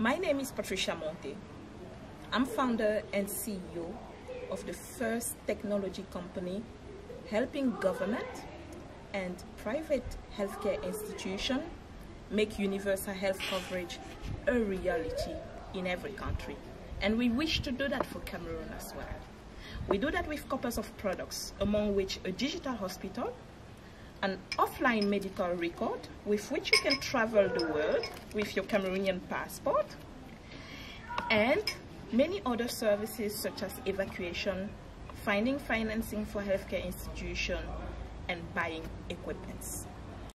My name is Patricia Monthe. I'm founder and CEO of the first technology company helping government and private healthcare institution make universal health coverage a reality in every country. And we wish to do that for Cameroon as well. We do that with couples of products, among which a digital hospital, an offline medical record with which you can travel the world with your Cameroonian passport, and many other services such as evacuation, finding financing for healthcare institutions, and buying equipments.